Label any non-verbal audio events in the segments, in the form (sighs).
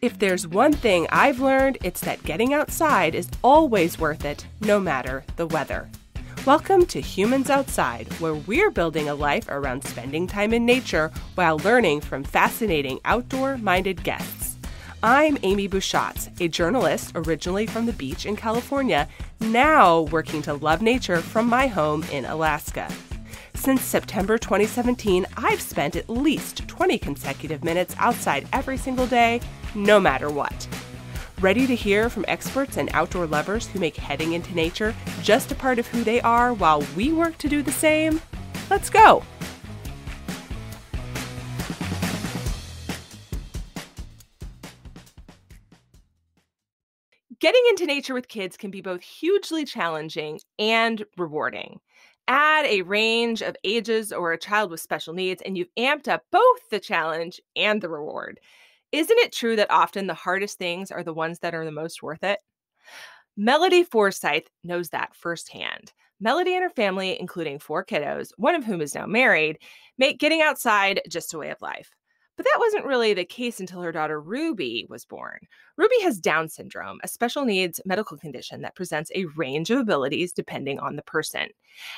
If there's one thing I've learned, it's that getting outside is always worth it, no matter the weather. Welcome to Humans Outside, where we're building a life around spending time in nature while learning from fascinating outdoor minded guests. I'm Amy Bushatz, a journalist originally from the beach in California, now working to love nature from my home in Alaska. Since September 2017, I've spent at least 20 consecutive minutes outside every single day, no matter what. Ready to hear from experts and outdoor lovers who make heading into nature just a part of who they are while we work to do the same? Let's go! Getting into nature with kids can be both hugely challenging and rewarding add a range of ages or a child with special needs, and you've amped up both the challenge and the reward. Isn't it true that often the hardest things are the ones that are the most worth it? Melody Forsyth knows that firsthand. Melody and her family, including four kiddos, one of whom is now married, make getting outside just a way of life. But that wasn't really the case until her daughter Ruby was born. Ruby has Down syndrome, a special needs medical condition that presents a range of abilities depending on the person.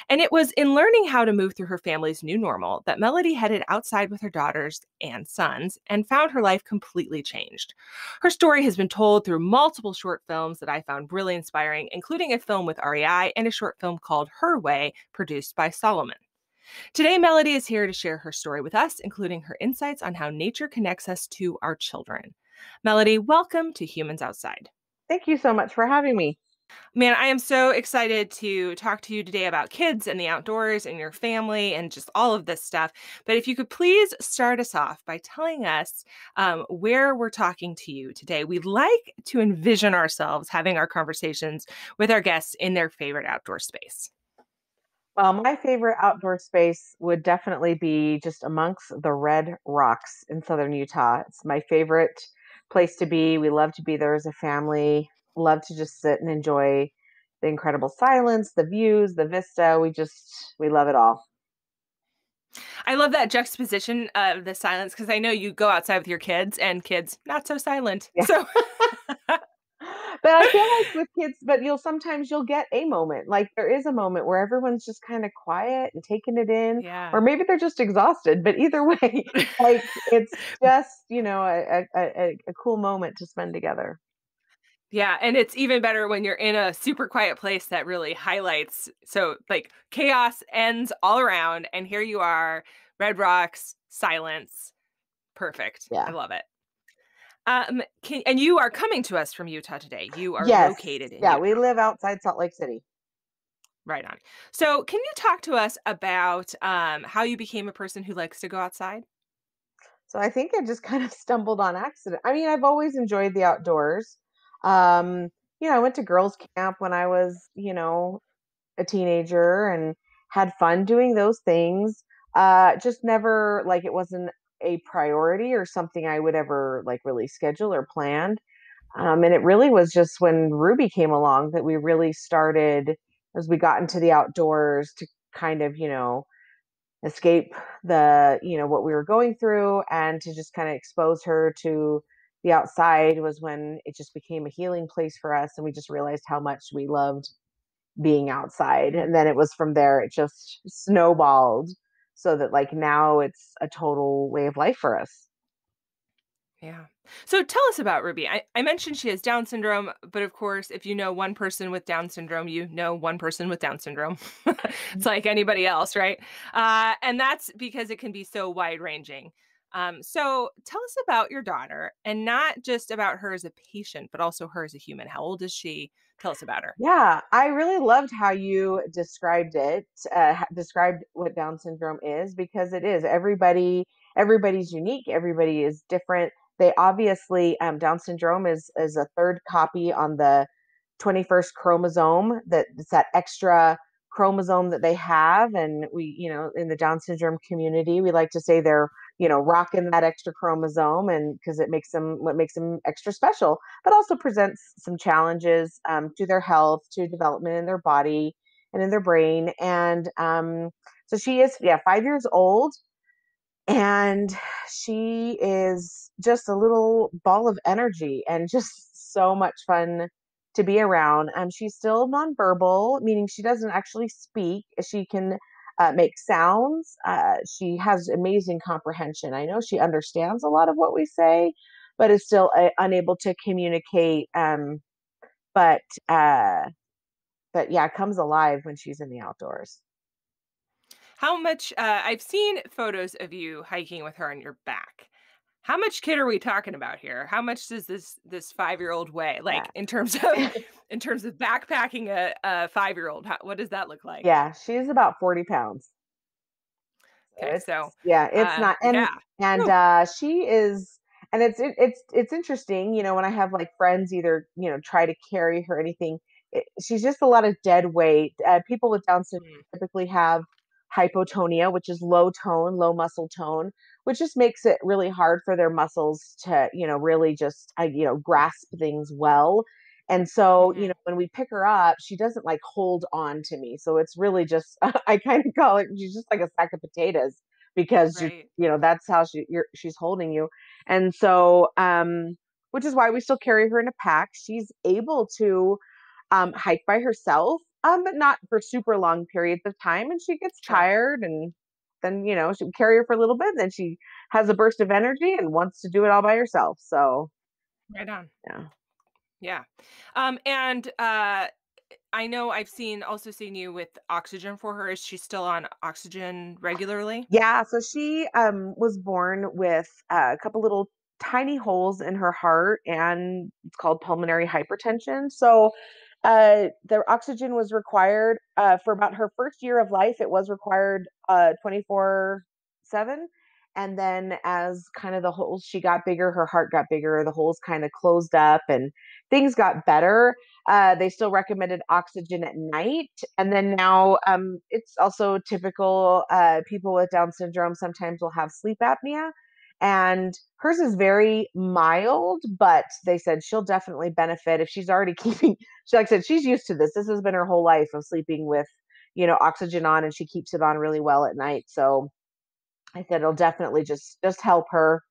And it was in learning how to move through her family's new normal that Melody headed outside with her daughters and sons and found her life completely changed. Her story has been told through multiple short films that I found really inspiring, including a film with REI and a short film called Her Way, produced by Salomon. Today, Melody is here to share her story with us, including her insights on how nature connects us to our children. Melody, welcome to Humans Outside. Thank you so much for having me. Man, I am so excited to talk to you today about kids and the outdoors and your family and just all of this stuff. But if you could please start us off by telling us um, where we're talking to you today. We'd like to envision ourselves having our conversations with our guests in their favorite outdoor space. Well, my favorite outdoor space would definitely be just amongst the red rocks in southern Utah. It's my favorite place to be. We love to be there as a family, love to just sit and enjoy the incredible silence, the views, the vista. We just, we love it all. I love that juxtaposition of the silence because I know you go outside with your kids and kids not so silent. Yeah. So (laughs) (laughs) but I feel like with kids, but you'll sometimes you'll get a moment. Like there is a moment where everyone's just kind of quiet and taking it in. Yeah. Or maybe they're just exhausted. But either (laughs) way, like it's (laughs) just, you know, a, a, a cool moment to spend together. Yeah, and it's even better when you're in a super quiet place that really highlights. So, like, chaos ends all around, and here you are, red rocks, silence. Perfect. Yeah. I love it. Um, can, and you are coming to us from Utah today. You are yes. located in Yeah, Utah. we live outside Salt Lake City. Right on. So, can you talk to us about um, how you became a person who likes to go outside? So, I think I just (laughs) kind of stumbled on accident. I mean, I've always enjoyed the outdoors. Um, you know, I went to girls' camp when I was, you know, a teenager and had fun doing those things. Uh, just never like it wasn't a priority or something I would ever like really schedule or planned. Um, and it really was just when Ruby came along that we really started as we got into the outdoors to kind of, you know, escape the, you know, what we were going through and to just kind of expose her to the outside was when it just became a healing place for us. And we just realized how much we loved being outside. And then it was from there, it just snowballed so that like now it's a total way of life for us. Yeah. So tell us about Ruby. I, I mentioned she has Down syndrome, but of course, if you know one person with Down syndrome, you know one person with Down syndrome. (laughs) it's like anybody else, right? Uh, and that's because it can be so wide ranging. Um, so tell us about your daughter and not just about her as a patient, but also her as a human. How old is she? Tell us about her. Yeah, I really loved how you described it, uh, described what Down syndrome is because it is everybody. Everybody's unique. Everybody is different. They obviously um, Down syndrome is is a third copy on the 21st chromosome. That it's that extra chromosome that they have and we you know in the down syndrome community we like to say they're you know rocking that extra chromosome and because it makes them what makes them extra special but also presents some challenges um, to their health to development in their body and in their brain and um, so she is yeah five years old and she is just a little ball of energy and just (laughs) so much fun to be around. Um, she's still nonverbal, meaning she doesn't actually speak. She can uh, make sounds. Uh, she has amazing comprehension. I know she understands a lot of what we say, but is still uh, unable to communicate. Um, but uh, but yeah, comes alive when she's in the outdoors. How much? Uh, I've seen photos of you hiking with her on your back. How much kid are we talking about here? How much does this this five year old weigh? Like Yeah. in terms of (laughs) in terms of backpacking a, a five year old, what does that look like? Yeah, she's about 40 pounds. Okay, it's so yeah, it's uh, not and yeah, and uh she is and it's it, it's it's interesting, you know, when I have like friends either, you know, try to carry her anything, it, she's just a lot of dead weight. Uh, people with Down syndrome Mm, typically have hypotonia, which is low tone, low muscle tone, which just makes it really hard for their muscles to, you know, really just uh, you know, grasp things well. And so, you know, mhm, when we pick her up, she doesn't like hold on to me. So it's really just (laughs) I kind of call it she's just like a sack of potatoes because right. you know, that's how she you're she's holding you. And so um which is why we still carry her in a pack. She's able to um hike by herself, um but not for super long periods of time and she gets tired and then, you know, she we carry her for a little bit, then she has a burst of energy and wants to do it all by herself. So, Right on. yeah. Yeah. Um, and uh, I know I've seen also seen you with oxygen for her. Is she still on oxygen regularly? Yeah, so she um was born with uh, a couple little tiny holes in her heart and it's called pulmonary hypertension. So uh the oxygen was required uh for about her first year of life it was required uh 24/7 and then as kind of the holes she got bigger her heart got bigger the holes kind of closed up and things got better uh, they still recommended oxygen at night and then now um, it's also typical uh, people with down syndrome sometimes will have sleep apnea and hers is very mild but they said she'll definitely benefit if she's already (laughs) keeping she like I said she's used to this. This has been her whole life of sleeping with you know oxygen on and she keeps it on really well at night. So i said it'll definitely just just help her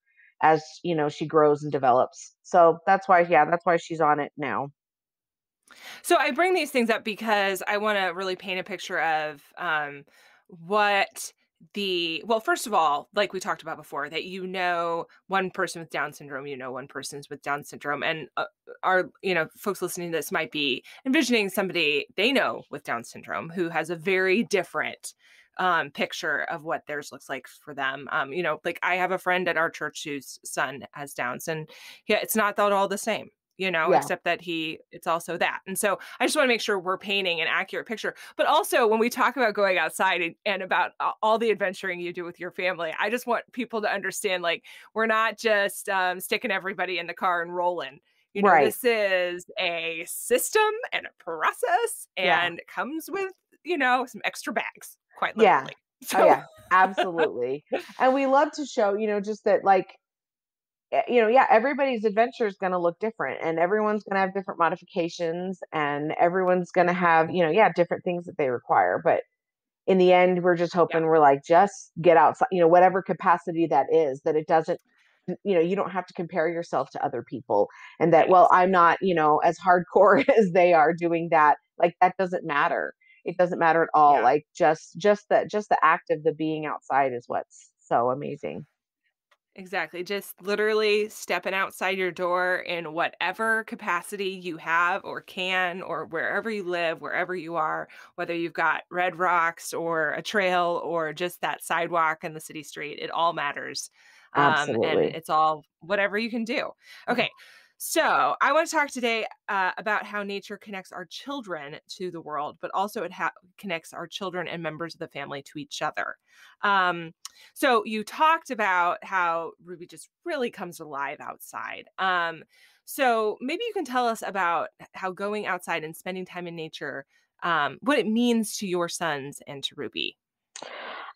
as you know she grows and develops. So that's why yeah that's why she's on it now. So I bring these things up because I want to really paint a picture of um, what the well, first of all, like we talked about before, that you know one person with Down syndrome, you know one person's with Down syndrome, and uh, are you know folks listening to this might be envisioning somebody they know with Down syndrome who has a very different um picture of what theirs looks like for them. Um you know like i have a friend at our church whose son has downs and yeah it's not at all the same you know, yeah except that he it's also that. And so I just want to make sure we're painting an accurate picture. But also when we talk about going outside and, and about all the adventuring you do with your family, I just want people to understand like we're not just um, sticking everybody in the car and rolling. You know, right this is a system and a process and it comes with, you know, some extra bags, quite literally. yeah literally. (laughs) oh yeah absolutely and we love to show you know just that like Eh, you know, yeah, everybody's adventure is going to look different and everyone's going to have different modifications and everyone's going to have, you know, yeah, different things that they require. But in the end, we're just yeah, hoping we're like, just get outside, you know, whatever capacity that is, that it doesn't, you know, you don't have to compare yourself to other people and that, well. I'm not, you know, as hardcore (laughs) as they are doing that. Like that doesn't matter. It doesn't matter at all. Yeah. Like just, just that, just the act of the being outside is what's so amazing. Exactly. Just literally stepping outside your door in whatever capacity you have or can, or wherever you live, wherever you are, whether you've got red rocks or a trail or just that sidewalk in the city street, it all matters. Um, and Absolutely. it's all whatever you can do. Okay. So I want to talk today uh, about how nature connects our children to the world, but also it ha- connects our children and members of the family to each other. Um, so you talked about how Ruby just really comes alive outside. Um, so maybe you can tell us about how going outside and spending time in nature, um, what it means to your sons and to Ruby.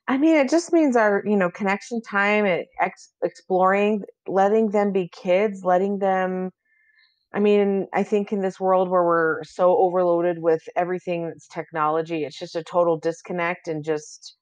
I mean, it just means our, you know, connection time and ex- exploring, letting them be kids, letting them. I mean, I think in this world where we're so overloaded with everything that's technology, it's just a total disconnect and just,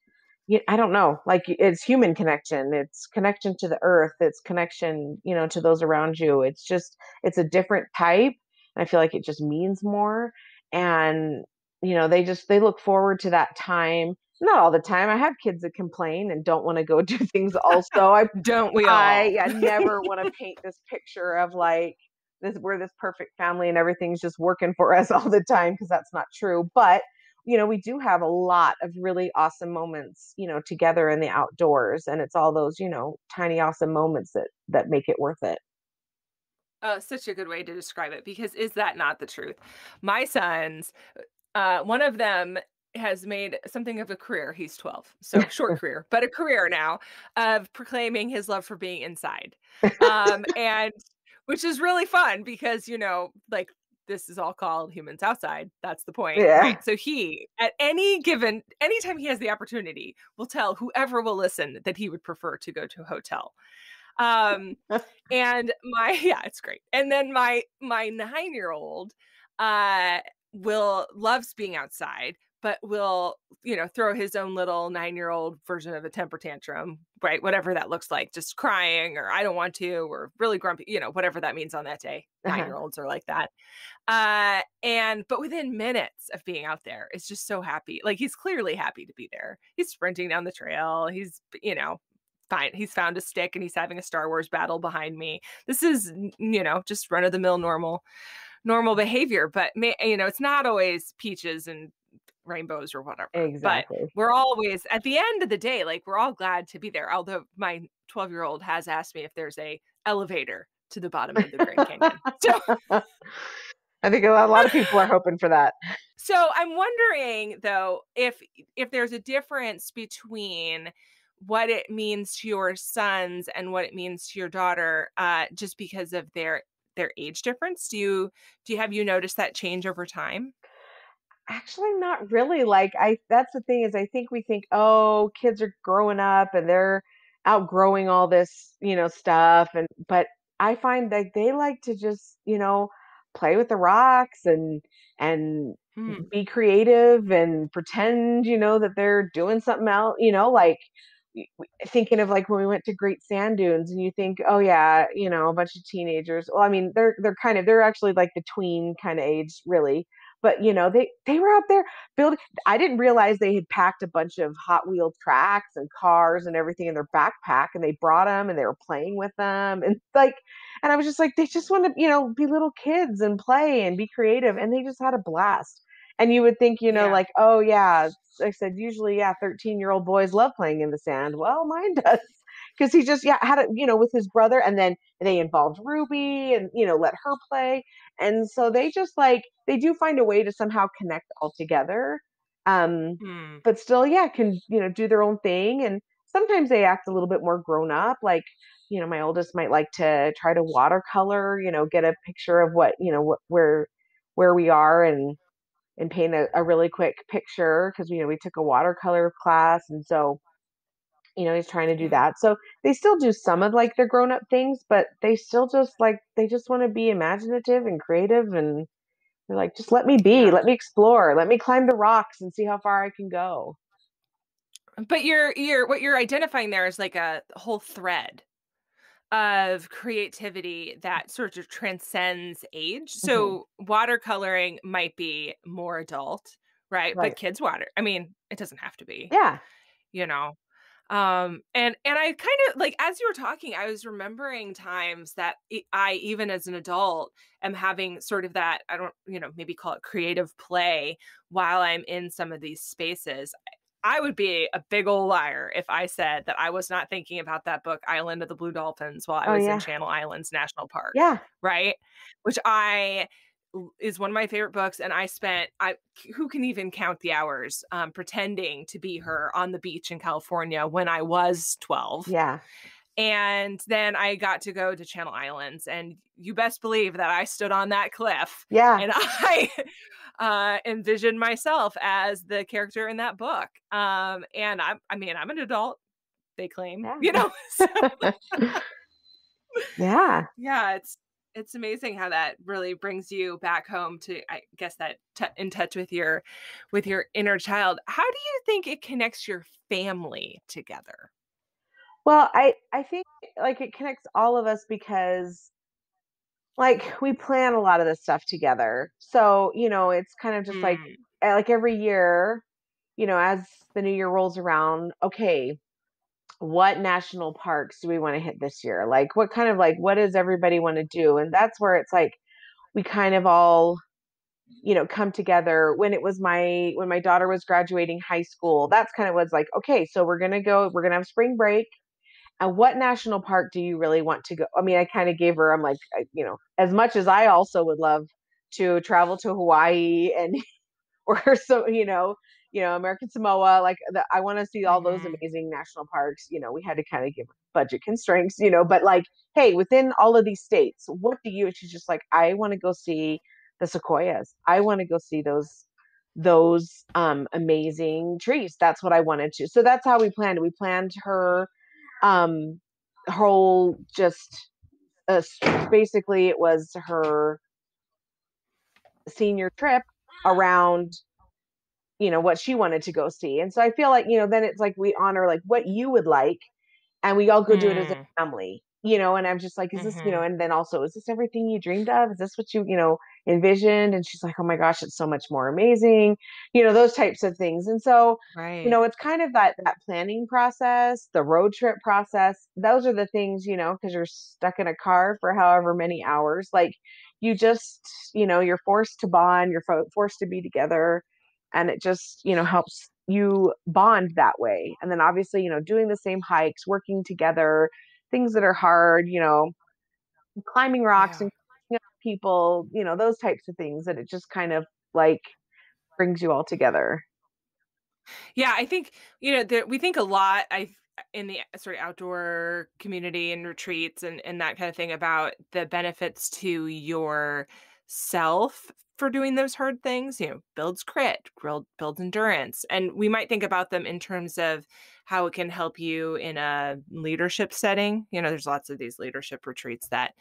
you, I don't know, like it's human connection. It's connection to the earth. It's connection, you know, to those around you. It's just, it's a different type. I feel like it just means more. And, you know, they just, they look forward to that time. Not all the time. I have kids that complain and don't want to go (laughs) do things also. I (laughs) don't we all? I, I never (laughs) want to paint this picture of like, this, we're this perfect family and everything's just working for us all the time because that's not true. But you know, we do have a lot of really awesome moments, you know, together in the outdoors. And it's all those, you know, tiny awesome moments that that make it worth it. Oh, such a good way to describe it because is that not the truth? My sons, uh, one of them has made something of a career. He's 12, (laughs) so short career, but a career now of proclaiming his love for being inside. Um, (laughs) and which is really fun because, you know, like this is all called humans outside. That's the point. Yeah. Right. So he, at any given, anytime he has the opportunity, will tell whoever will listen that he would prefer to go to a hotel. Um, (laughs) and my, yeah, it's great. And then my, my nine year old, uh, will loves being outside but will you know throw his own little nine year old version of a temper tantrum right whatever that looks like just crying or i don't want to or really grumpy you know whatever that means on that day. Uh-huh. nine year olds are like that. Uh and but within minutes of being out there it's just so happy like he's clearly happy to be there. He's sprinting down the trail he's you know fine he's found a stick and he's having a star wars battle behind me. This is you know just run of the mill normal normal behavior but you know it's not always peaches and rainbows or whatever. Exactly. But we're always at the end of the day, like we're all glad to be there. Although my 12 year old has asked me if there's a elevator to the bottom of the Grand Canyon. (laughs) So I think a lot of people are hoping for that. So I'm wondering though if if there's a difference between what it means to your sons and what it means to your daughter uh, just because of their their age difference do you do you have you noticed that change over time Actually, not really. Like, I that's the thing is I think we think, oh, kids are growing up and they're outgrowing all this, you know, stuff. And but I find that they like to just, you know, play with the rocks and and hmm. be creative and pretend, you know, that they're doing something else, you know, like thinking of like when we went to Great Sand Dunes and you think, oh yeah, you know, a bunch of teenagers. Well, I mean, they're they're kind of they're actually like the tween kind of age, really but you know they they were out there building i didn't realize they had packed a bunch of hot wheel tracks and cars and everything in their backpack and they brought them and they were playing with them and like and i was just like they just want to you know be little kids and play and be creative and they just had a blast. And you would think you know yeah. like oh yeah like i said usually yeah 13 year old boys love playing in the sand. Well mine (laughs) does because he just yeah had it you know with his brother and then they involved ruby and you know let her play. And so they just like they do find a way to somehow connect all together um hmm. but still yeah can you know do their own thing. And sometimes they act a little bit more grown up like you know my oldest might like to try to watercolor you know get a picture of what you know what where where we are and and paint a, a really quick picture because you know we took a watercolor class. And so you know he's trying to do that. So they still do some of like their grown up things but they still just like they just want to be imaginative and creative and they're like just let me be let me explore let me climb the rocks and see how far i can go. But you're you're what you're identifying there is like a whole thread of creativity that sort of transcends age. So mm-hmm. watercoloring might be more adult right? right. but kids water i mean it doesn't have to be yeah. you know um and and i kind of like as you were talking i was remembering times that i even as an adult am having sort of that i don't you know maybe call it creative play while i'm in some of these spaces. I would be a big old liar if i said that i was not thinking about that book island of the blue dolphins while i oh, was yeah. in channel islands national park yeah. right? Which i is one of my favorite books and i spent i who can even count the hours um, pretending to be her on the beach in california when i was 12 yeah. and then i got to go to channel islands and you best believe that i stood on that cliff yeah. and (laughs) i uh, envisioned myself as the character in that book um, and i i mean i'm an adult they claim yeah. you know (laughs) so, (laughs) yeah. Yeah it's it's amazing how that really brings you back home to i guess that t- in touch with your with your inner child. How do you think it connects your family together? Well i i think like it connects all of us because like we plan a lot of this stuff together. So you know it's kind of just mm. like eh, like every year you know as the new year rolls around okay what national parks do we want to hit this year? Like, what kind of like, what does everybody want to do? And that's where it's like, we kind of all, you know, come together. When it was my, when my daughter was graduating high school, that's kind of was like, okay, so we're going to go, we're going to have spring break. And what national park do you really want to go? I mean, I kind of gave her, I'm like, you know, as much as I also would love to travel to Hawaii and, (laughs) or so, you know, you know, American Samoa, like the, I want to see all those mm-hmm. amazing national parks. You know, we had to kind of give budget constraints, you know, but like, hey, within all of these states, what do you? she's just like, I want to go see the sequoias. I want to go see those those um amazing trees. That's what I wanted to. So that's how we planned. We planned her um whole just uh, basically it was her senior trip around you know what she wanted to go see and so i feel like you know then it's like we honor like what you would like and we all go mm. do it as a mm. family you know and i'm just like is this mm-hmm. you know mm-hmm. and then also is this everything you dreamed of is this what you you know envisioned and she's like oh my gosh it's so much more amazing you know those types of things and so right. you know it's kind of that that planning process the road trip process those are the things you know because you're stuck in a car for however many hours like you just you know you're forced to bond you're fo- forced to be together and it just you know helps you bond that way and then obviously you know doing the same hikes working together things that are hard you know climbing rocks yeah. and people you know those types of things that it just kind of like brings you all together yeah i think you know that we think a lot i in the sort of outdoor community and retreats and, and that kind of thing about the benefits to your self for doing those hard things you know builds grit builds endurance and we might think about them in terms of how it can help you in a leadership setting you know there's lots of these leadership retreats that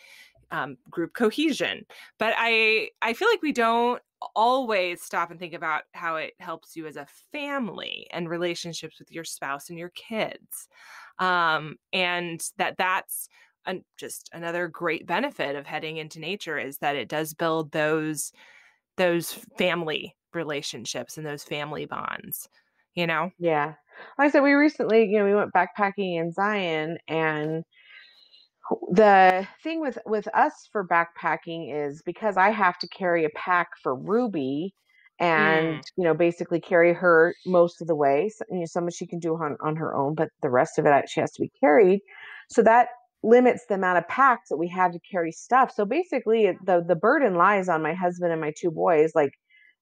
um, group cohesion but i i feel like we don't always stop and think about how it helps you as a family and relationships with your spouse and your kids um, and that that's an, just another great benefit of heading into nature is that it does build those those family relationships and those family bonds you know? Yeah. Like i said we recently you know we went backpacking in zion and the thing with with us for backpacking is because i have to carry a pack for ruby and mm. you know basically carry her most of the way so, you know, some of she can do on, on her own but the rest of it she has to be carried. So that limits the amount of packs that we have to carry stuff. So basically, the the burden lies on my husband and my two boys. Like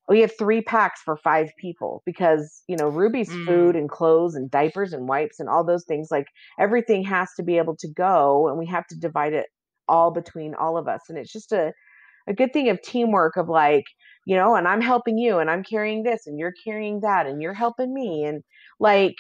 we have three packs for five people because you know Ruby's mm. food and clothes and diapers and wipes and all those things. Like everything has to be able to go, and we have to divide it all between all of us. And it's just a a good thing of teamwork of like you know, and I'm helping you, and I'm carrying this, and you're carrying that, and you're helping me, and like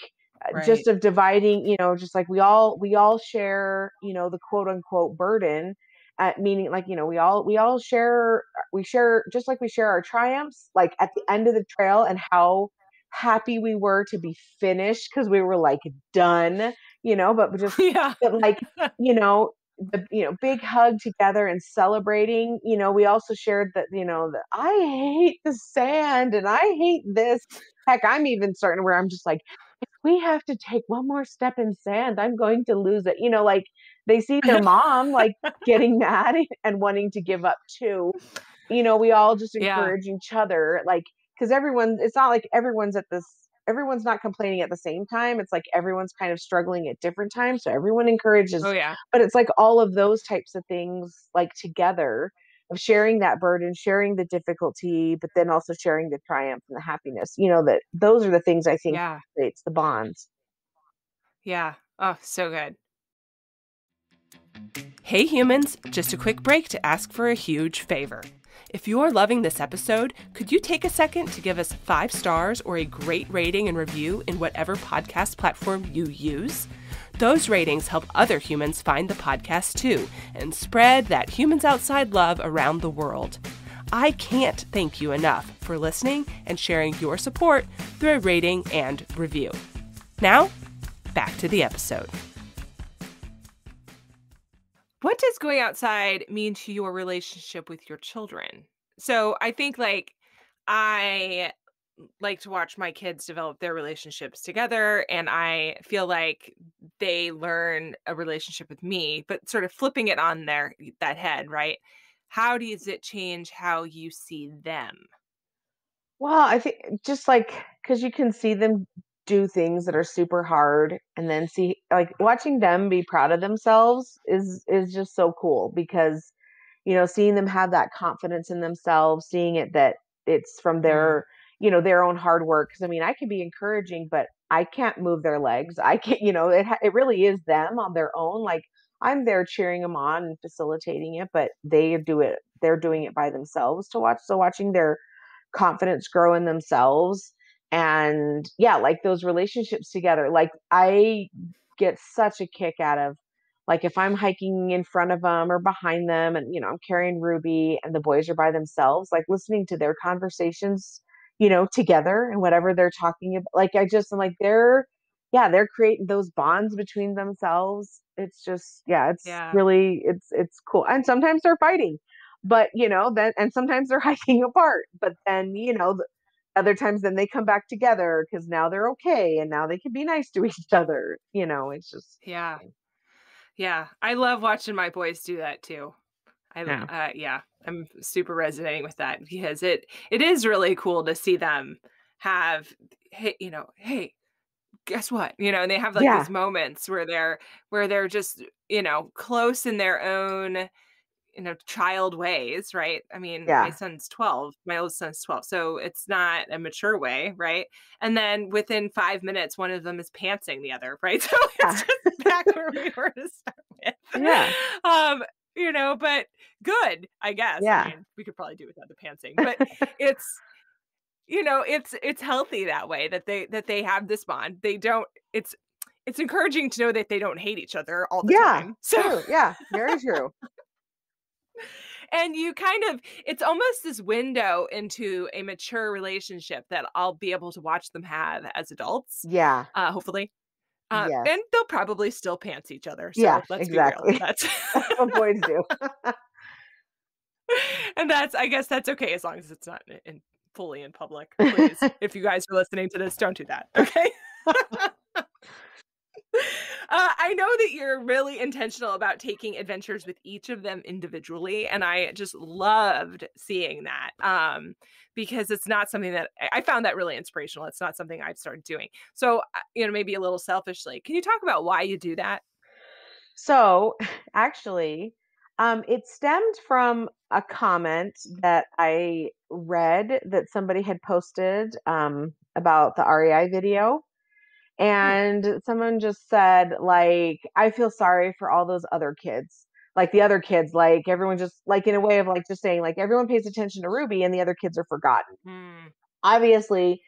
Uh, right. just of dividing you know just like we all we all share you know the quote unquote burden at meaning like you know we all we all share uh, we share just like we share our triumphs like at the end of the trail and how happy we were to be finished because we were like done you know but (laughs) just yeah. but like (laughs) you know the you know big hug together and celebrating you know we also shared that you know that i hate the sand and i hate this heck i'm even starting where i'm just like we have to take one more step in sand, I'm going to lose it. You know, like they see their (laughs) mom like getting mad (laughs) and wanting to give up too. You know, we all just encourage yeah. each other, like, because everyone, it's not like everyone's at this, everyone's not complaining at the same time. It's like everyone's kind of struggling at different times. So everyone encourages. Oh, yeah. But it's like all of those types of things, like together of sharing that burden, sharing the difficulty, but then also sharing the triumph and the happiness. You know, that those are the things I think yeah. creates the bonds. Yeah. Oh, so good. Hey humans, just a quick break to ask for a huge favor. If you're loving this episode, could you take a second to give us five stars or a great rating and review in whatever podcast platform you use? Those ratings help other humans find the podcast too and spread that Humans Outside love around the world. I can't thank you enough for listening and sharing your support through a rating and review. Now, back to the episode. What does going outside mean to your relationship with your children? So I think like I like to watch my kids develop their relationships together and I feel like they learn a relationship with me, but sort of flipping it on their that head, right? How does it change how you see them? Well, I think just like because you can see them do things that are super hard and then see like watching them be proud of themselves is is just so cool because you know seeing them have that confidence in themselves seeing it that it's from mm-hmm. their you know their own hard work because i mean i can be encouraging but i can't move their legs. I can't you know it, it really is them on their own like i'm there cheering them on and facilitating it but they do it they're doing it by themselves to watch so watching their confidence grow in themselves and yeah like those relationships together like i get such a kick out of like if i'm hiking in front of them or behind them and you know i'm carrying ruby and the boys are by themselves like listening to their conversations you know, together and whatever they're talking about. Like I just am like they're yeah, they're creating those bonds between themselves. It's just yeah, it's Yeah. really it's it's cool. And sometimes they're fighting. But, you know, then and sometimes they're (laughs) hiking apart. But then, you know, the other times then they come back together because now they're okay and now they can be nice to (laughs) each other. You know, it's just Yeah. Yeah. I love watching my boys do that too. I Yeah. uh, yeah, I'm super resonating with that because it it is really cool to see them have hey, you know, hey, guess what? You know, and they have like Yeah. these moments where they're where they're just, you know, close in their own, you know, child ways, right? I mean, my son's 12, my oldest son's 12, so it's not a mature way, right? And then within 5 minutes one of them is pantsing the other, (laughs) right? So Yeah. it's just back where we (laughs) were to start with. Yeah. Um, you know, but good, I guess. Yeah. I mean, we could probably do without the pantsing, but (laughs) it's you know, it's it's healthy that way that they that they have this bond. They don't it's it's encouraging to know that they don't hate each other all the Yeah. time. So True. Yeah. Very true. And you kind of it's almost this window into a mature relationship that I'll be able to watch them have as adults, Yeah. uh, hopefully. Uh, Yes. and they'll probably still pants each other. So Yeah, let's exactly. be real. That's (laughs) That's what boys do. (laughs) and that's I guess that's okay as long as it's not in, in fully in public. Please, (laughs) if you guys are listening to this, don't do that. Okay. Uh, I know that you're really intentional about taking adventures with each of them individually, and I just loved seeing that um, because it's not something that I- found that really inspirational. It's not something I've started doing. So, uh, you know, maybe a little selfishly, can you talk about why you do that? So, (sighs) actually, um, it stemmed from a comment that I read that somebody had posted um, about the REI video. And someone just said, like, I feel sorry for all those other kids. Like the other kids, like everyone just like in a way of like just saying, like everyone pays attention to Ruby and the other kids are forgotten. Hmm. Obviously,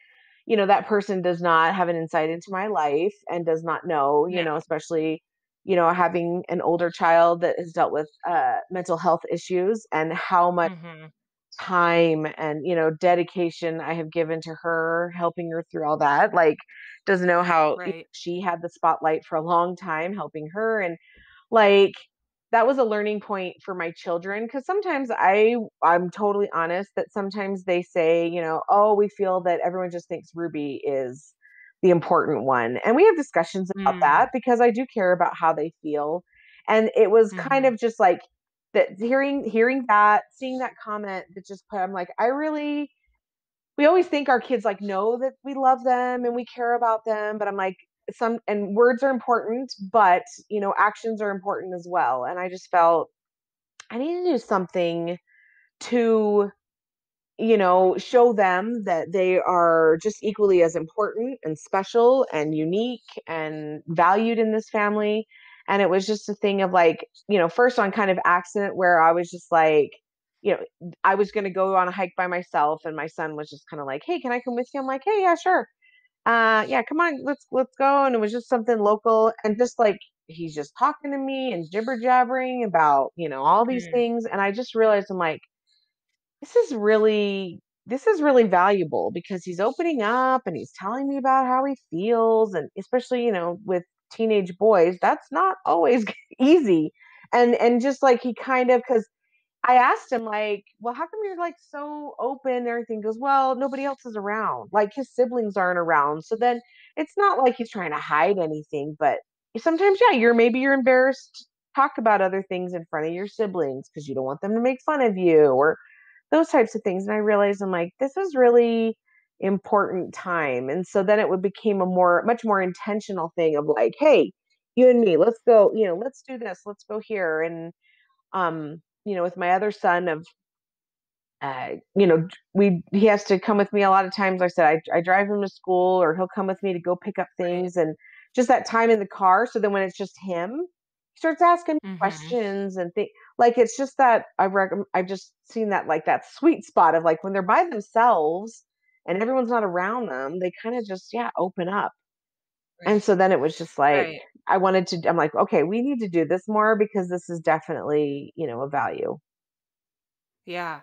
you know, that person does not have an insight into my life and does not know, you know, especially, you know, having an older child that has dealt with uh, mental health issues and how much Mhm. Time and, you know, dedication I have given to her, helping her through all that. Like, doesn't know how Right. she had the spotlight for a long time helping her. And like, that was a learning point for my children because sometimes I I'm totally honest that sometimes they say, you know, oh, we feel that everyone just thinks Ruby is the important one. And we have discussions about Mm. that because I do care about how they feel. And it was kind Mhm. of just like that hearing hearing that, seeing that comment that just put I'm like, I really we always think our kids like know that we love them and we care about them, but I'm like some and words are important, but you know, actions are important as well. And I just felt I need to do something to you know, show them that they are just equally as important and special and unique and valued in this family. And it was just a thing of like, you know, first on kind of accident where I was just like, you know, I was going to go on a hike by myself and my son was just kind of like, "Hey, can I come with you?" I'm like, "Hey, yeah, sure." uh yeah come on let's let's go and it was just something local and just like he's just talking to me and jibber jabbering about you know all these Mm, things and i just realized i'm like this is really this is really valuable because he's opening up and he's telling me about how he feels and especially you know with teenage boys that's not always (laughs) easy and and just like he kind of because I asked him like, "Well, how come you're like so open and everything?" Goes, "Well, nobody else is around. Like his siblings aren't around." So then it's not like he's trying to hide anything, but sometimes yeah, you're maybe you're embarrassed to talk about other things in front of your siblings because you don't want them to make fun of you or those types of things. And I realized I'm like, this is really important time. And so then it would became a more much more intentional thing of like, hey, you and me, let's go, you know, let's do this, let's go here. And um, you know, with my other son of uh, you know, we he has to come with me a lot of times. Like I said I I drive him to school, or he'll come with me to go pick up things, and just that time in the car. So then when it's just him, he starts asking hmm questions and think like it's just that I've rec- I've just seen that like that sweet spot of like when they're by themselves and everyone's not around them, they kind of just yeah open up. And so then it was just like Right. I wanted to. I'm like, okay, we need to do this more because this is definitely you know a value. Yeah.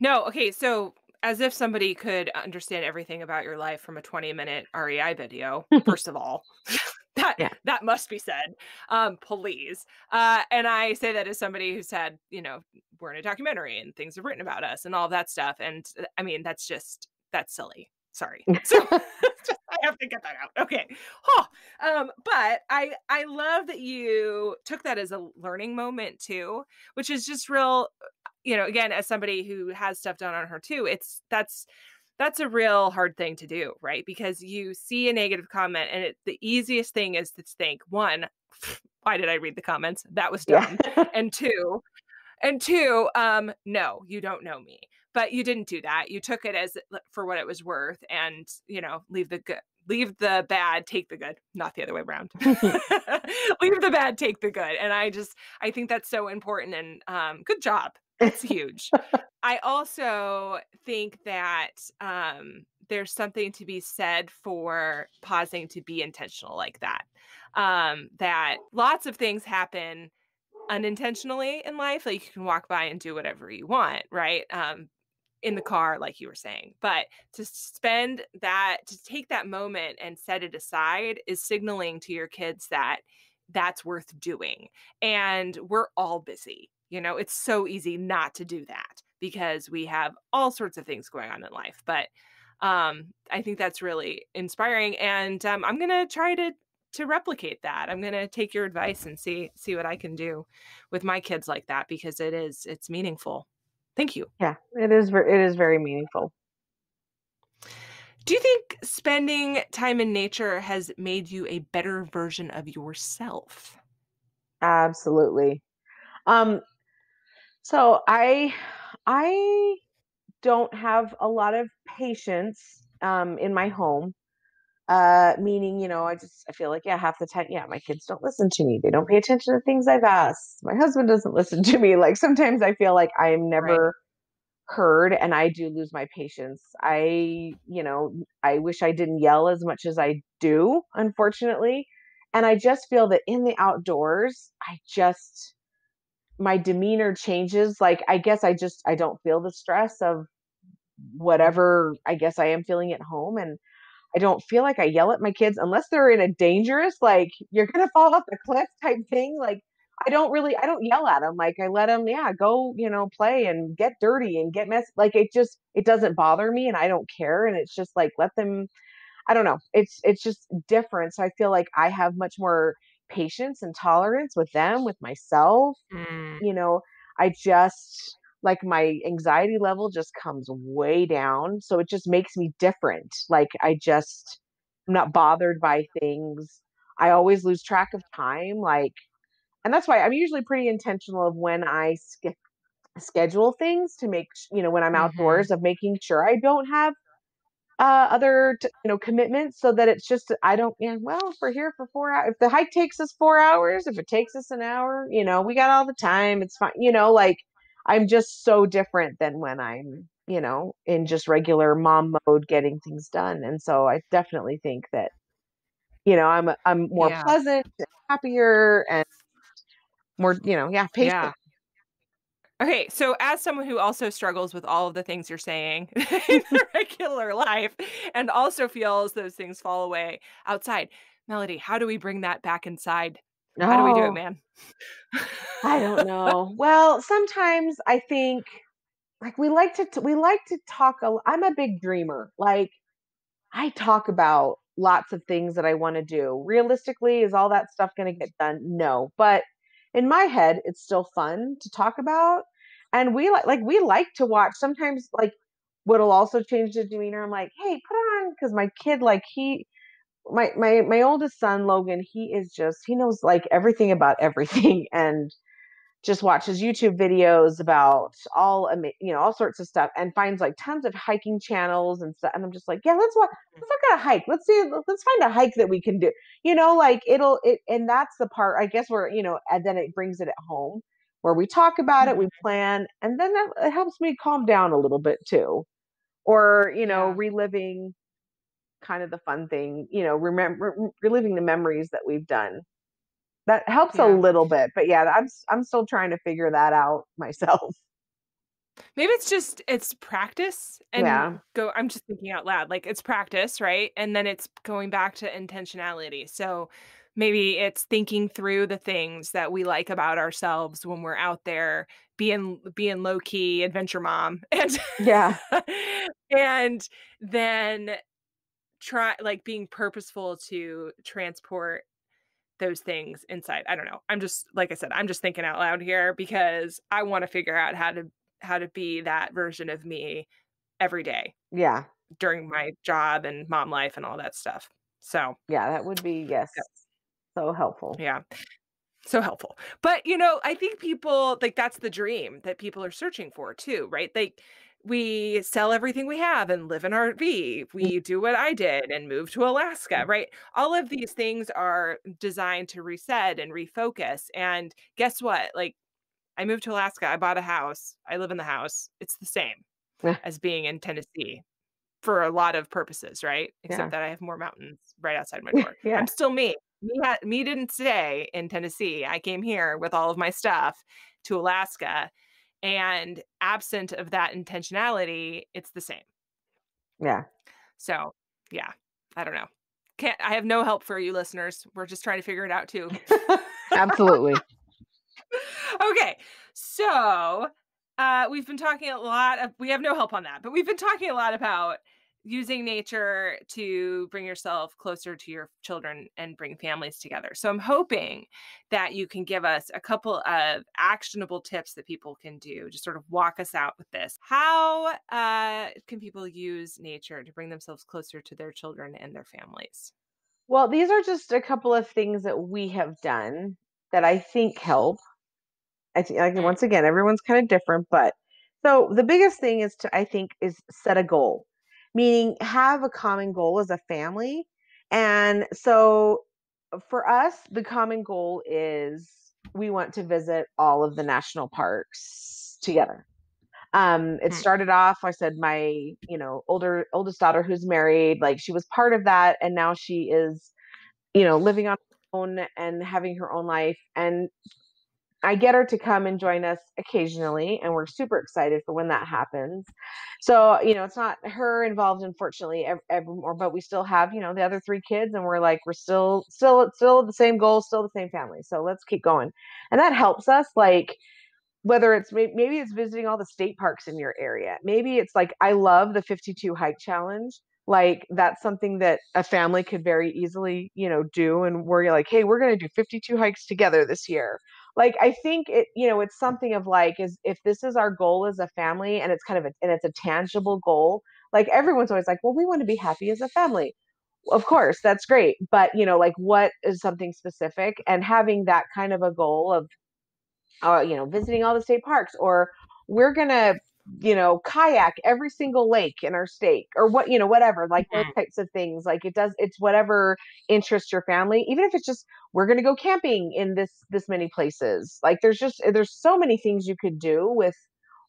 No, okay, so as if somebody could understand everything about your life from a 20-minute REI video, (laughs) first of all. (laughs) That Yeah. that must be said. Um, please. Uh, and I say that as somebody who's had, you know, we're in a documentary and things are written about us and all that stuff. And uh, I mean, that's just that's silly. Sorry. (laughs) So (laughs) I have to get that out. Okay. Huh. Um, but I I love that you took that as a learning moment too, which is just real you know, again, as somebody who has stuff done on her too, it's that's that's a real hard thing to do, right? Because you see a negative comment and it, the easiest thing is to think, one, (laughs) why did I read the comments? That was Yeah. dumb. And two, and two, um, no, you don't know me. But you didn't do that. You took it as for what it was worth and, you know, leave the good leave the bad, take the good, not the other way around. (laughs) (laughs) leave the bad, take the good. And I just I think that's so important and um good job. It's huge. (laughs) I also think that um there's something to be said for pausing to be intentional like that. Um that lots of things happen unintentionally in life. Like you can walk by and do whatever you want, right? Um, in the car, like you were saying. But to spend that, to take that moment and set it aside is signaling to your kids that that's worth doing. And we're all busy. You know, it's so easy not to do that because we have all sorts of things going on in life. But um, I think that's really inspiring. And um, I'm going to try to to replicate that. I'm going to take your advice and see see what I can do with my kids like that because it is it's meaningful. Thank you. Yeah, it is it is very meaningful. Do you think spending time in nature has made you a better version of yourself? Absolutely. Um, so I I don't have a lot of patience, um, in my home, uh, meaning, you know, I just I feel like, yeah, half the time, yeah, my kids don't listen to me. They don't pay attention to things I've asked. My husband doesn't (laughs) listen to me. Like, sometimes I feel like I'm Right. never heard and I do lose my patience. I, you know, I wish I didn't yell as much as I do, unfortunately. And I just feel that in the outdoors, I just my demeanor changes. Like I guess I just I don't feel the stress of whatever I guess I am feeling at home and I don't feel like I yell at my kids unless they're in a dangerous like you're going to fall off the cliff type thing like I don't really I don't yell at them like I let them yeah go you know play and get dirty and get messy like it just it doesn't bother me and I don't care and it's just like let them I don't know it's it's just different so I feel like I have much more patience and tolerance with them with myself Mm, you know, I just like my anxiety level just comes way down. So it just makes me different. Like I just I'm not bothered by things. I always lose track of time. Like, and that's why I'm usually pretty intentional of when I sch- schedule things to make, you know, when I'm mhm. outdoors of making sure I don't have uh, other, t- you know, commitments so that it's just, I don't, yeah, well, if we're here for four hours, if the hike takes us four hours, if it takes us an hour, you know, we got all the time. It's fine. You know, like I'm just so different than when I'm, you know, in just regular mom mode getting things done. And so I definitely think that, you know, I'm I'm more Yeah. pleasant, and happier, and more, you know, yeah, patient. Yeah. Okay, so as someone who also struggles with all of the things you're saying (laughs) in (laughs) regular life and also feels those things fall away outside, Melody, how do we bring that back inside? How do we do it, man? I don't (laughs) know. Well, sometimes I think like we like to t- we like to talk a, I'm a big dreamer. Like I talk about lots of things that I want to do. Realistically, is all that stuff going to get done? No. But in my head, it's still fun to talk about. And we like like we like to watch sometimes like what'll also change the demeanor. I'm like, hey, put on because my kid, like he my my my oldest son, Logan, he is just he knows like everything about everything (laughs) and just watches YouTube videos about all you know all sorts of stuff and finds like tons of hiking channels and stuff and I'm just like yeah let's wa- let's look at a hike. Let's see let's find a hike that we can do. You know like it'll it and that's the part I guess where you know and then it brings it at home where we talk about it we Mhm. plan and then that it helps me calm down a little bit too or you know reliving kind of the fun thing you know remember reliving the memories that we've done that helps a little bit, but yeah, I'm I'm still trying to figure that out (laughs) myself. Maybe it's just it's practice Yeah. and go I'm just thinking out loud. Like it's practice, right? And then it's going back to intentionality. So maybe it's thinking through the things that we like about ourselves when we're out there being being low key adventure mom (laughs) and Yeah. (laughs) and then try like being purposeful to transport those things inside. I don't know. I'm just like I said, I'm just thinking out loud here because I want to figure out how to how to be that version of me every day Yeah. during my job and mom life and all that stuff. So, Yeah, that would be yes, yeah. so helpful. yeah. So helpful. But, you know, I think people like that's the dream that people are searching for too, right? Like we sell everything we have and live in RV. Mm, We do what I did and move to Alaska, right? All of these things are designed to reset and refocus. And guess what? Like I moved to Alaska, I bought a house, I live in the house. It's the same Yeah. as being in Tennessee for a lot of purposes, right? Yeah. Except that I have more mountains right outside my (laughs) door. Yeah. I'm still me. Me, ha- me didn't stay in Tennessee. I came here with all of my stuff to Alaska. And absent of that intentionality, it's the same. Yeah. So, yeah, I don't know. Can't I have no help for you listeners. We're just trying to figure it out too. (laughs) Absolutely. (laughs) okay. So, uh we've been talking a lot of we have no help on that, but we've been talking a lot about using nature to bring yourself closer to your children and bring families together. So I'm hoping that you can give us a couple of actionable tips that people can do to sort of walk us out with this. How uh, can people use nature to bring themselves closer to their children and their families? Well, these are just a couple of things that we have done that I think help. I think like Mm, once again, everyone's kind of different, but so the biggest thing is to I think is set a goal. Meaning have a common goal as a family. And so for us, the common goal is we want to visit all of the national parks together. Um, it mm, started off, I said my, you know, older oldest daughter who's married, like she was part of that, and now she is, you know, living on her own and having her own life. And I get her to come and join us occasionally, and we're super excited for when that happens. So, you know, it's not her involved, unfortunately, but we still have, you know, the other three kids, and we're like, we're still, still, still the same goal, still the same family. So let's keep going, and that helps us, like whether it's maybe it's visiting all the state parks in your area. Maybe it's like I love the 52 hike challenge. Like that's something that a family could very easily, you know, do and you're like, "Hey, we're going to do 52 hikes together this year." Like I think it, you know, it's something of like is if this is our goal as a family and it's kind of a, and it's a tangible goal, like everyone's always like, "Well, we want to be happy as a family." Of course, that's great, but you know, like what is something specific and having that kind of a goal of uh, you know, visiting all the state parks, or we're gonna, you know, kayak every single lake in our state, or what, you know, whatever, like those mm. types of things. Like it does, it's whatever interests your family, even if it's just we're gonna go camping in this this many places. Like there's just there's so many things you could do with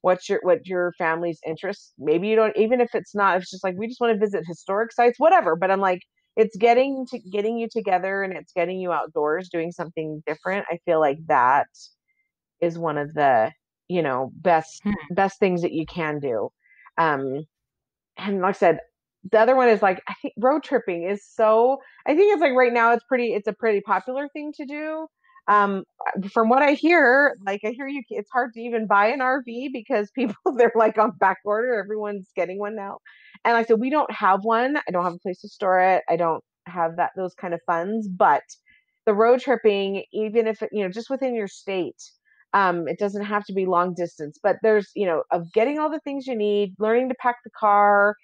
what's your what your family's interests maybe you don't even if it's not it's just like we just want to visit historic sites whatever but i'm like it's getting to getting you together and it's getting you outdoors doing something different i feel like that is one of the you know best Hmm. best things that you can do. Um and like i said the other one is like i think road tripping is so i think it's like right now it's pretty it's a pretty popular thing to do. Um from what i hear like i hear you it's hard to even buy an rv because (laughs) people they're like on back order everyone's getting one now. And like i said we don't have one i don't have a place to store it i don't have that those kind of funds but the road tripping even if you know just within your state um it doesn't have to be long distance but there's you know of getting all the things you need learning to pack the car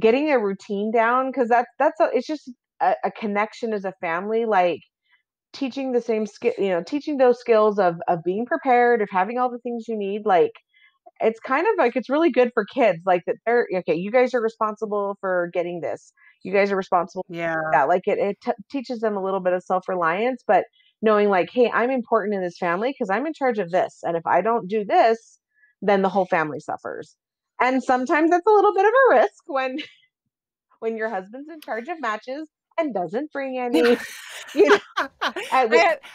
getting a routine down because that's that's a, it's just a, a connection as a family like teaching the same skill you know teaching those skills of of being prepared of having all the things you need like it's kind of like it's really good for kids like that they're okay you guys are responsible for getting this you guys are responsible Yeah. for that like it, it t- teaches them a little bit of self-reliance but knowing like hey i'm important in this family because i'm in charge of this and if i don't do this then the whole family suffers and sometimes that's a little bit of a risk when (laughs) when your husband's in charge of matches and doesn't bring any (laughs) you know (laughs) I've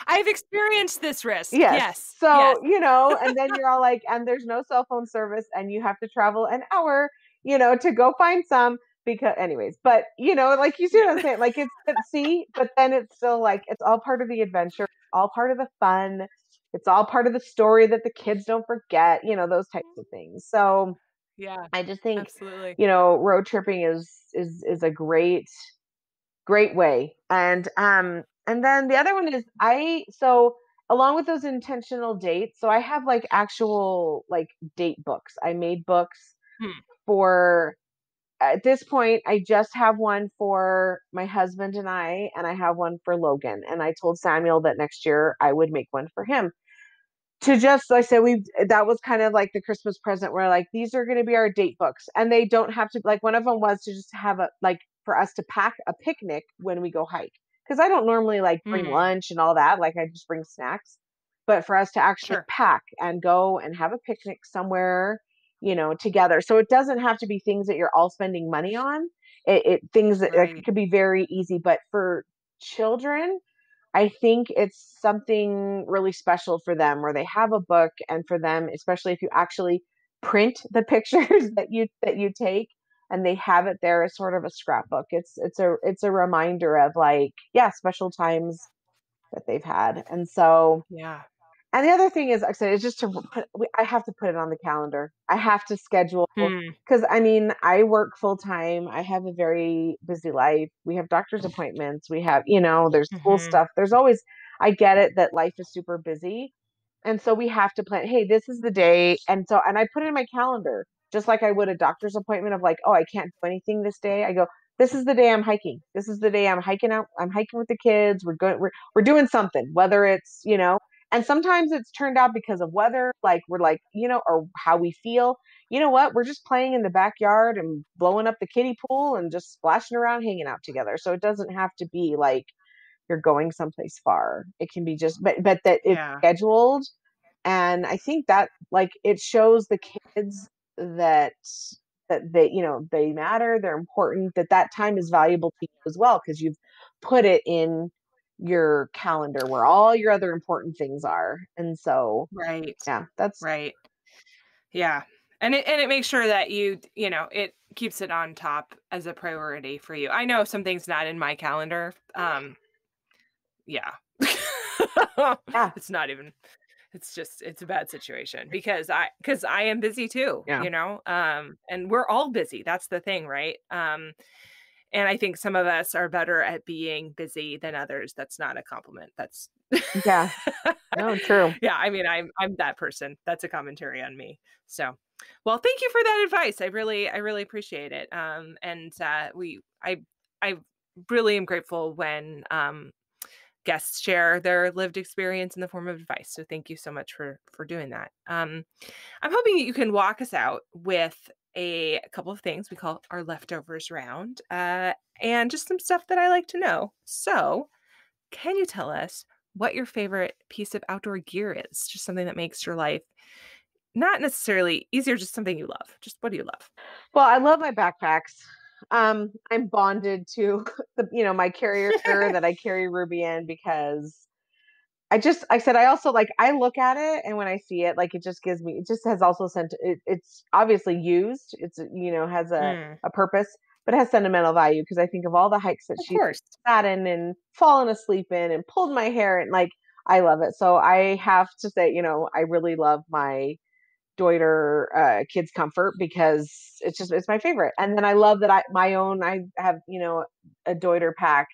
I've experienced this risk. Yes. Yes. So, yes. you know, and then you're all like, and there's no cell phone service and you have to travel an hour, you know, to go find some because anyways, but you know, like you see what I'm saying? Like it's but see, but then it's still like it's all part of the adventure, all part of the fun. It's all part of the story that the kids don't forget, you know, those types of things. So yeah, I just think absolutely. you know road tripping is is is a great great way and um and then the other one is i so along with those intentional dates so i have like actual like date books i made books Hmm. for at this point i just have one for my husband and i and i have one for logan and i told samuel that next year i would make one for him to just like I said we that was kind of like the Christmas present where like these are going to be our date books and they don't have to like one of them was to just have a like for us to pack a picnic when we go hike because I don't normally like bring Mm. lunch and all that like I just bring snacks but for us to actually Sure. pack and go and have a picnic somewhere you know together so it doesn't have to be things that you're all spending money on it, it things that like, Right. could be very easy but for children I think it's something really special for them where they have a book and for them, especially if you actually print the (laughs) pictures that you that you take and they have it there as sort of a scrapbook. It's it's a it's a reminder of like, yeah, special times that they've had. And so Yeah. And the other thing is, like I said, is just to put. we- I have to put it on the calendar. I have to schedule Hmm. because I mean, I work full time. I have a very busy life. We have doctor's appointments. We have, you know, there's school Mhm. stuff. There's always. I get it that life is super busy, and so we have to plan. Hey, this is the day, and so and I put it in my calendar just like I would a doctor's appointment of like, oh, I can't do anything this day. I go, this is the day I'm hiking. This is the day I'm hiking out. I'm hiking with the kids. We're going. We're we're doing something. Whether it's you know and sometimes it's turned out because of weather, like we're like, you know, or how we feel. You know what? We're just playing in the backyard and blowing up the kiddie pool and just splashing around, hanging out together. So it doesn't have to be like you're going someplace far. It can be just, but but that it's Yeah. scheduled, and I think that like it shows the kids that that they you know they matter, they're important, that that time is valuable to you as well because you've put it in your calendar where all your other important things are. And so, Right. yeah, that's Right. Yeah. And it and it makes sure that you, you know, it keeps it on top as a priority for you. I know something's not in my calendar. Um yeah. (laughs) Yeah. It's not even it's just it's a bad situation because I cuz I am busy too, Yeah. you know? Um and we're all busy. That's the thing, right? Um and I think some of us are better at being busy than others. That's not a compliment. That's yeah, no, true. (laughs) yeah, I mean, I'm I'm that person. That's a commentary on me. So, well, thank you for that advice. I really I really appreciate it. Um, and uh, we I I really am grateful when um guests share their lived experience in the form of advice. So, thank you so much for for doing that. Um, I'm hoping that you can walk us out with a couple of things we call our leftovers round, uh, and just some stuff that I like to know. So, can you tell us what your favorite piece of outdoor gear is? Just something that makes your life not necessarily easier, just something you love. Just what do you love? Well, I love my backpacks. Um, I'm bonded to (laughs) the, you know, my carrier that I carry Ruby in because I just, I said, I also like, I look at it and when I see it, like, it just gives me, it just has also sent, it, it's obviously used. It's, you know, has a, mm. a purpose, but it has sentimental value because I think of all the hikes that of she course. sat in and fallen asleep in and pulled my hair and like, I love it. So I have to say, you know, I really love my Deuter uh, Kids Comfort because it's just it's my favorite. And then I love that I my own I have you know a Deuter pack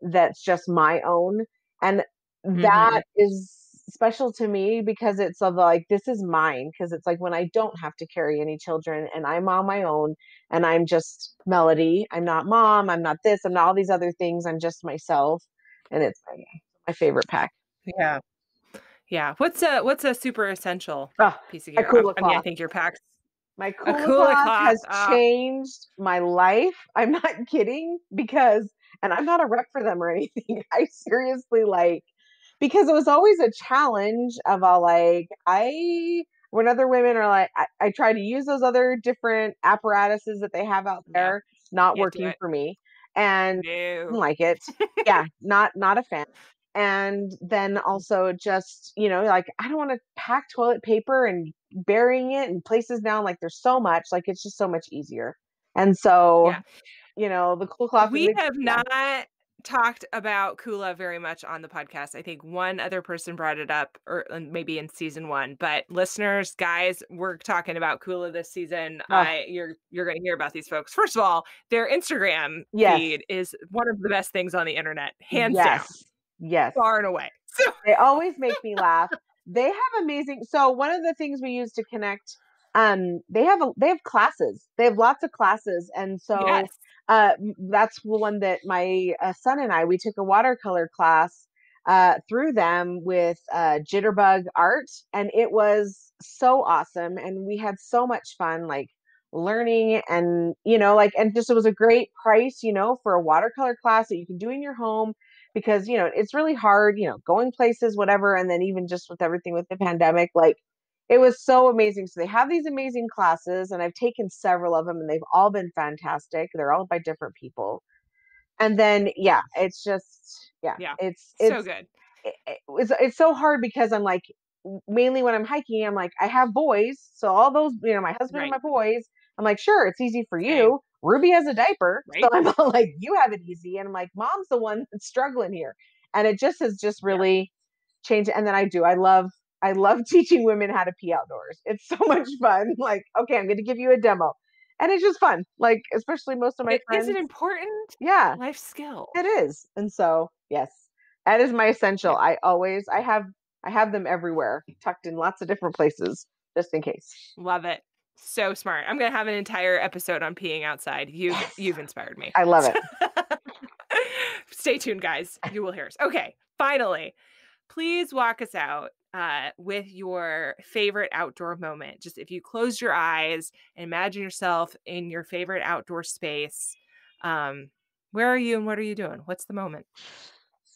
that's just my own, and mm-hmm. that is special to me because it's of like this is mine because it's like when I don't have to carry any children and I'm on my own and I'm just Melody. I'm not mom. I'm not this. I'm not all these other things. I'm just myself, and it's my, my favorite pack. Yeah. Yeah. What's a what's a super essential oh, piece of gear? Kula I mean, I think your packs. My cloth has oh. changed my life. I'm not kidding because, and I'm not a rep for them or anything. (laughs) I seriously like because it was always a challenge of a like I when other women are like I, I try to use those other different apparatuses that they have out there, yeah. not Can't working for me, and no. like it. yeah, (laughs) not not a fan and then also just you know like i don't want to pack toilet paper and burying it in places now like there's so much like it's just so much easier and so yeah. you know the Kula cloth we have not talked about Kula very much on the podcast. I think one other person brought it up, or maybe in season one. But listeners, guys, we're talking about Kula this season. Oh. I you're you're going to hear about these folks. First of all, their Instagram yes. feed is one of the best things on the internet, hands yes. down. Yes. Far and away. (laughs) they always make me laugh. They have amazing so one of the things we use to connect um they have a, they have classes. They have lots of classes and so yes. Uh that's one that my uh, son and I we took a watercolor class uh through them with uh jitterbug art and it was so awesome and we had so much fun like learning and you know like and just it was a great price you know for a watercolor class that you can do in your home because you know it's really hard you know going places whatever and then even just with everything with the pandemic like it was so amazing so they have these amazing classes and i've taken several of them and they've all been fantastic they're all by different people and then yeah it's just yeah, yeah it's it's so good it, it's, it's so hard because i'm like mainly when i'm hiking i'm like i have boys so all those you know my husband right. and my boys i'm like sure it's easy for you Ruby has a diaper. Right. So I'm all like, you have it easy. And I'm like, mom's the one (laughs) that's struggling here. And it just has just really yeah. changed. And then I do. I love I love (laughs) teaching women how to pee outdoors. It's so much fun. (laughs) Like, okay, I'm gonna give you a demo. And it's just fun. Like, especially most of my it friends. Is it important? Yeah. Life skill. It is. And so yes, that is my essential. I always I have I have them everywhere, tucked in lots of different places, just in case. Love it so smart. I'm gonna have an entire episode on peeing outside. You've yes. you've inspired me. I love it. (laughs) Stay tuned, guys. You will hear us. Okay, finally, please walk us out uh, with your favorite outdoor moment. Just if you close your eyes and imagine yourself in your favorite outdoor space. Um, where are you and what are you doing? What's the moment?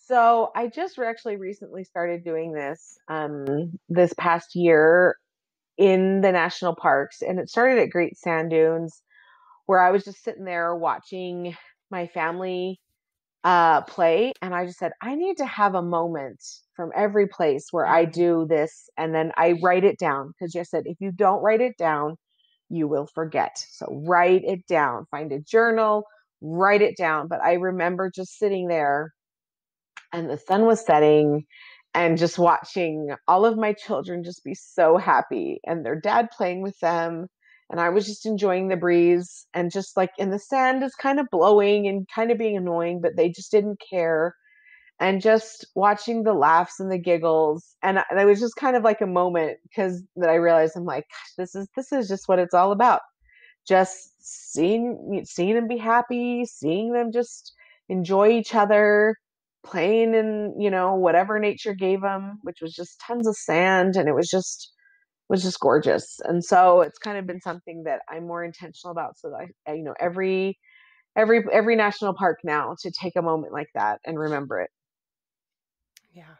So I just actually recently started doing this um, this past year in the national parks. And it started at Great Sand Dunes, where I was just sitting there watching my family uh, play. And I just said, I need to have a moment from every place where I do this. And then I write it down. Because you said, if you don't write it down, you will forget. So write it down, find a journal, write it down. But I remember just sitting there and the sun was setting and just watching all of my children just be so happy and their dad playing with them and i was just enjoying the breeze and just like in the sand is kind of blowing and kind of being annoying but they just didn't care and just watching the laughs and the giggles and, and it was just kind of like a moment because that i realized i'm like this is this is just what it's all about. Just seeing seeing them be happy seeing them just enjoy each other playing in you know whatever nature gave them which was just tons of sand and it was just was just gorgeous and so it's kind of been something that i'm more intentional about so that i you know every every every national park now to take a moment like that and remember it yeah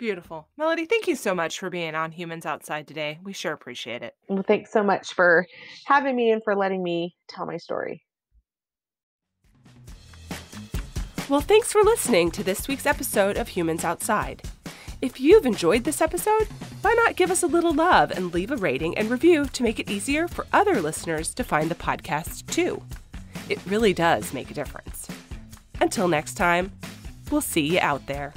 Beautiful. Melody, thank you so much for being on Humans Outside today. We sure appreciate it. Well, thanks so much for having me and for letting me tell my story. Well, thanks for listening to this week's episode of Humans Outside. If you've enjoyed this episode, why not give us a little love and leave a rating and review to make it easier for other listeners to find the podcast too? It really does make a difference. Until next time, we'll see you out there.